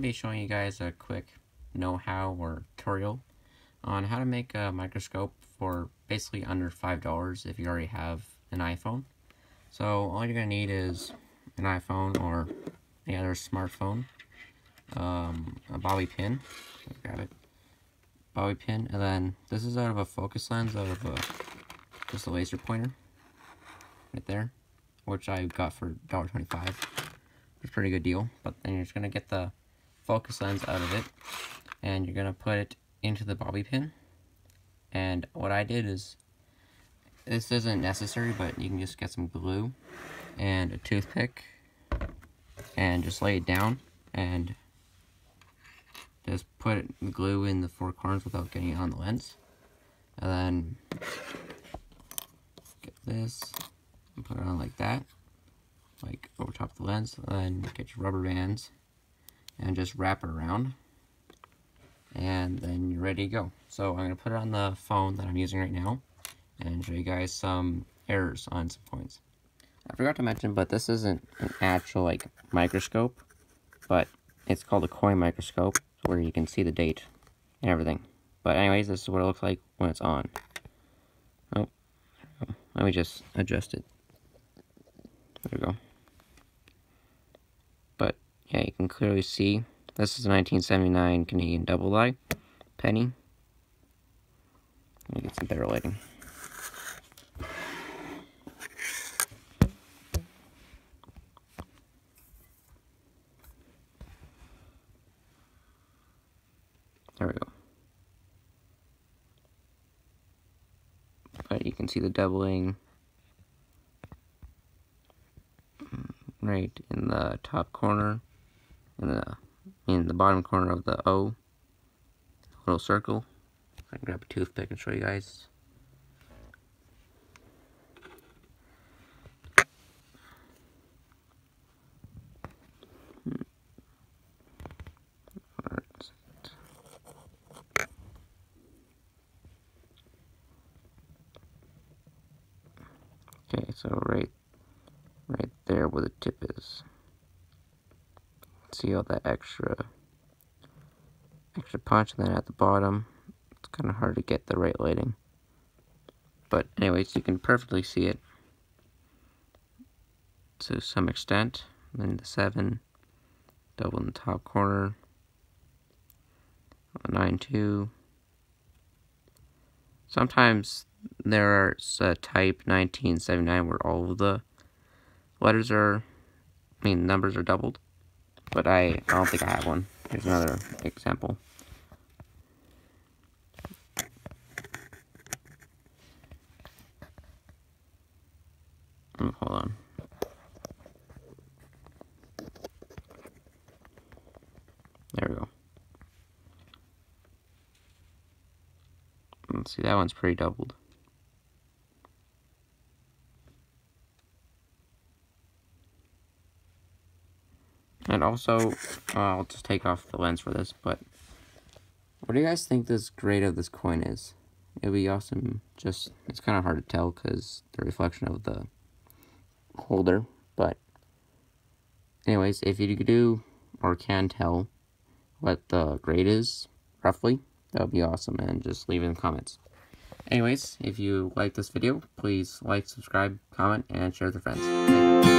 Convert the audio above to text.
be showing you guys a quick know-how or tutorial on how to make a microscope for basically under $5 if you already have an iPhone. So all you're going to need is an iPhone or any other smartphone, um, a bobby pin, grab it, bobby pin, and then this is out of a focus lens out of a, just a laser pointer, right there, which I got for $1.25. It's a pretty good deal, but then you're just going to get the focus lens out of it, and you're going to put it into the bobby pin, and what I did is, this isn't necessary, but you can just get some glue and a toothpick, and just lay it down, and just put the glue in the four corners without getting it on the lens, and then get this, and put it on like that, like over top of the lens, then get your rubber bands, and just wrap it around and then you're ready to go. So I'm going to put it on the phone that I'm using right now and show you guys some errors on some points. I forgot to mention, but this isn't an actual like microscope, but it's called a coin microscope where you can see the date and everything. But anyways, this is what it looks like when it's on. Oh, let me just adjust it. There we go. But yeah, you clearly see this is a 1979 Canadian double die penny. Let me get some better lighting. There we go. But you can see the doubling mm, right in the top corner in the in the bottom corner of the O, little circle. I can grab a toothpick and show you guys. Hmm. Okay, so right, right there where the tip is see all that extra extra punch and then at the bottom. It's kind of hard to get the right lighting. But anyways you can perfectly see it to some extent. And then the 7 double in the top corner. 9 2 sometimes there's a uh, type 1979 where all of the letters are I mean numbers are doubled but I, I don't think I have one. Here's another example. hold on. There we go. Let's see, that one's pretty doubled. And also, uh, I'll just take off the lens for this, but what do you guys think this grade of this coin is? It would be awesome, just, it's kind of hard to tell because the reflection of the holder, but anyways, if you do or can tell what the grade is, roughly, that would be awesome, and just leave it in the comments. Anyways, if you like this video, please like, subscribe, comment, and share with your friends.